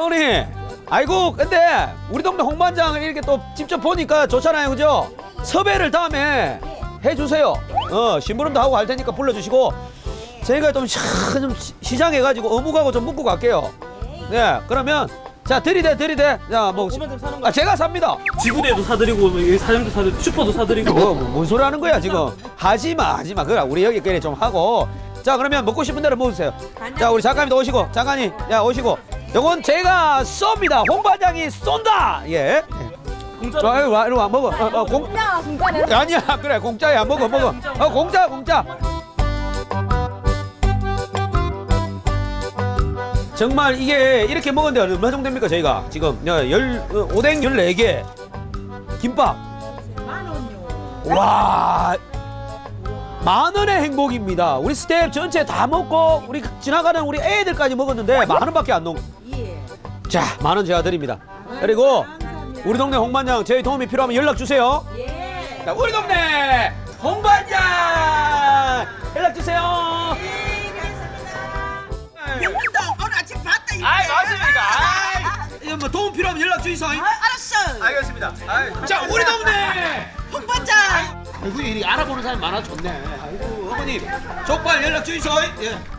어머니 아이고 근데 우리 동네 홍반장을 이렇게 또 직접 보니까 좋잖아요 그죠? 섭외를 다음에 해주세요. 어 심부름도 하고 할 테니까 불러주시고. 저희가 좀, 시, 좀 시- 시장해가지고 어묵하고 좀 묶고 갈게요. 네 그러면 자 들이대 들이대. 자뭐 홍반장 거 아, 제가 삽니다. 지구대도 사드리고 뭐 사장도 사드리고 슈퍼도 사드리고. 뭐, 뭐, 뭔 소리 하는 거야 지금? 하지마 하지마. 그래 우리 여기 끼리 좀 하고. 자 그러면 먹고 싶은 대로 먹으세요. 자 우리 작가님도 오시고 장관님 야 오시고 요건 제가 쏩니다. 홍반장이 쏜다. 예. 공짜로 자 이리 와 이리 와. 먹어. 어, 어, 공 공짜 공짜네. 아니야. 그래 공짜야. 먹어 먹어. 어 공짜 공짜. 정말 이게 이렇게 먹었는데 얼마 정도 됩니까 저희가? 지금 야, 열 어, 오뎅 14개. 김밥. 와. 만 원의 행복입니다. 우리 스텝 전체 다 먹고 우리 지나가는 우리 애들까지 먹었는데 만 원밖에 안 넘. 자, 만 원 제가 드립니다. 그리고 우리 동네 홍반장 저희 도움이 필요하면 연락 주세요. 자, 우리 동네 홍반장 연락 주세요. 병문동 오늘 아침 봤다 이거. 아이 맞습니까? 아이, 뭐 도움 필요하면 연락 주세요. 아, 알았어. 알겠습니다. 아이, 자, 우리 동네. 아이고 이 알아보는 사람 많아 좋네. 아이고 어머님 족발 연락 주이소. 예.